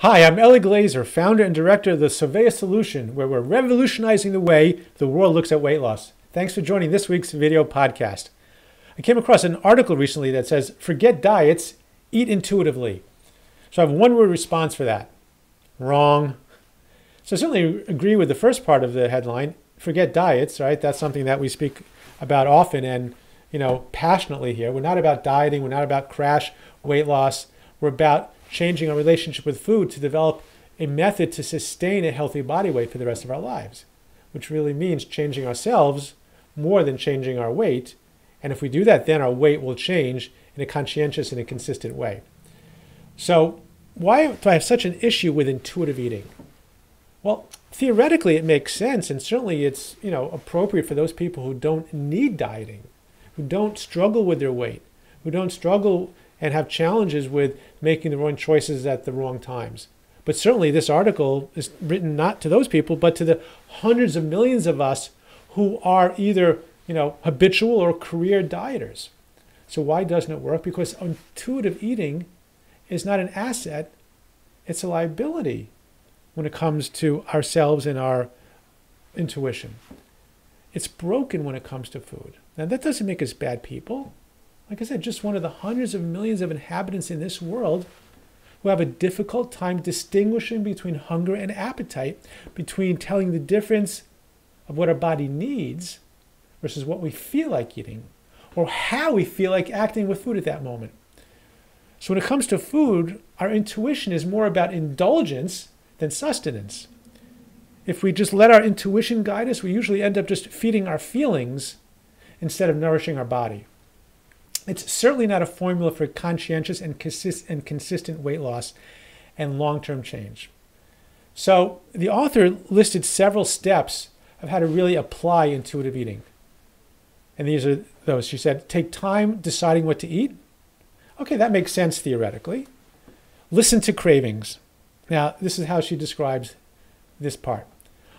Hi, I'm Ellie Glazer, founder and director of the Soveya Solution, where we're revolutionizing the way the world looks at weight loss. Thanks for joining this week's video podcast. I came across an article recently that says, forget diets, eat intuitively. So I have one word response for that. Wrong. So I certainly agree with the first part of the headline, forget diets, right? That's something that we speak about often and, you know, passionately here. We're not about dieting, we're not about crash weight loss. We're about changing our relationship with food to develop a method to sustain a healthy body weight for the rest of our lives, which really means changing ourselves more than changing our weight. And if we do that, then our weight will change in a conscientious and a consistent way. So, why do I have such an issue with intuitive eating? Well, theoretically, it makes sense, and certainly it's you know appropriate for those people who don't need dieting, who don't struggle with their weight, who don't struggle and have challenges with making the wrong choices at the wrong times. But certainly, this article is written not to those people, but to the hundreds of millions of us who are either you know habitual or career dieters. So why doesn't it work? Because intuitive eating is not an asset; it's a liability when it comes to ourselves and our intuition. It's broken when it comes to food. Now that doesn't make us bad people like I said, just one of the hundreds of millions of inhabitants in this world who have a difficult time distinguishing between hunger and appetite, between telling the difference of what our body needs versus what we feel like eating, or how we feel like acting with food at that moment. So when it comes to food, our intuition is more about indulgence than sustenance. If we just let our intuition guide us, we usually end up just feeding our feelings instead of nourishing our body. It's certainly not a formula for conscientious and, consist- and consistent weight loss and long term change. So, the author listed several steps of how to really apply intuitive eating. And these are those. She said, take time deciding what to eat. Okay, that makes sense theoretically. Listen to cravings. Now, this is how she describes this part.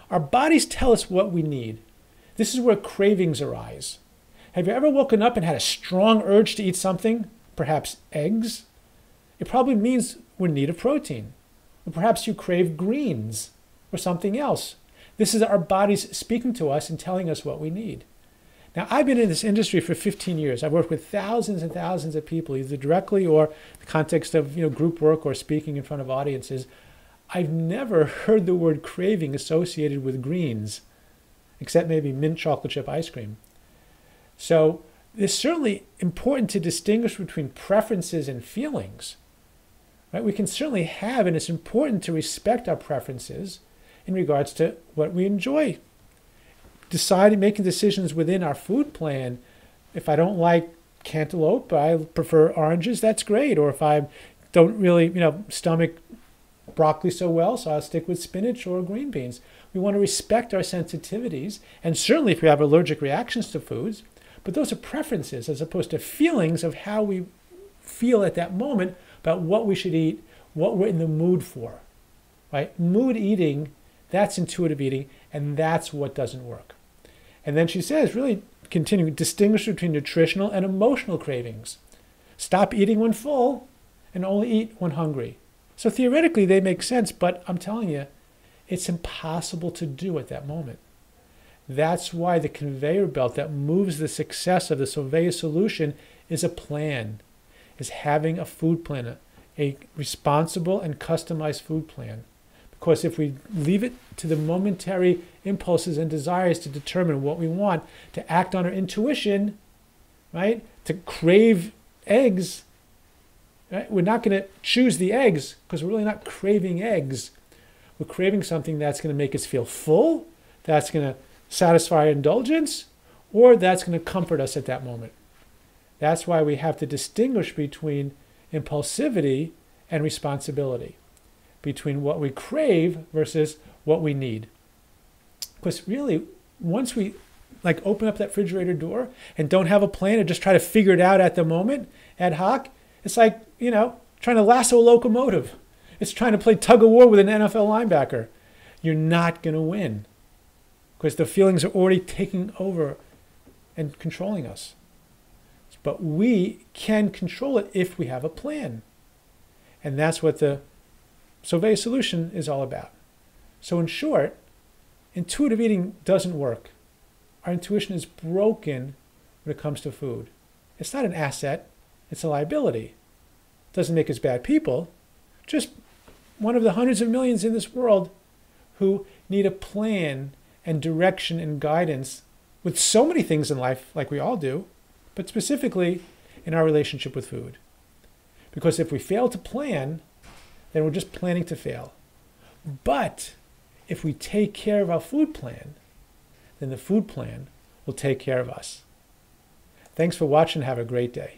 Our bodies tell us what we need. This is where cravings arise. Have you ever woken up and had a strong urge to eat something? Perhaps eggs? It probably means we're in need of protein. Or perhaps you crave greens or something else. This is our bodies speaking to us and telling us what we need. Now, I've been in this industry for 15 years. I've worked with thousands and thousands of people, either directly or in the context of you know, group work or speaking in front of audiences. I've never heard the word craving associated with greens, except maybe mint chocolate chip ice cream. So it's certainly important to distinguish between preferences and feelings. Right? We can certainly have, and it's important to respect our preferences in regards to what we enjoy. Deciding, making decisions within our food plan. If I don't like cantaloupe, I prefer oranges. That's great. Or if I don't really, you know, stomach broccoli so well, so I'll stick with spinach or green beans. We want to respect our sensitivities, and certainly if we have allergic reactions to foods, but those are preferences as opposed to feelings of how we feel at that moment about what we should eat, what we're in the mood for. Right? Mood eating, that's intuitive eating, and that's what doesn't work. And then she says, really continuing, distinguish between nutritional and emotional cravings. Stop eating when full and only eat when hungry. So theoretically, they make sense, but I'm telling you, it's impossible to do at that moment. That's why the conveyor belt that moves the success of the Soveya solution is a plan, is having a food plan, a responsible and customized food plan. Because if we leave it to the momentary impulses and desires to determine what we want, to act on our intuition, right, to crave eggs, right, we're not going to choose the eggs because we're really not craving eggs. We're craving something that's going to make us feel full, that's going to satisfy indulgence, or that's going to comfort us at that moment. That's why we have to distinguish between impulsivity and responsibility, between what we crave versus what we need. Because really, once we like open up that refrigerator door and don't have a plan and just try to figure it out at the moment, ad hoc, it's like, you know, trying to lasso a locomotive. It's trying to play tug of war with an NFL linebacker. You're not going to win because the feelings are already taking over and controlling us. But we can control it if we have a plan. And that's what the Soveya solution is all about. So, in short, intuitive eating doesn't work. Our intuition is broken when it comes to food. It's not an asset, it's a liability. It doesn't make us bad people, just one of the hundreds of millions in this world who need a plan and direction and guidance with so many things in life, like we all do, but specifically in our relationship with food. Because if we fail to plan, then we're just planning to fail. But if we take care of our food plan, then the food plan will take care of us. Thanks for watching. Have a great day.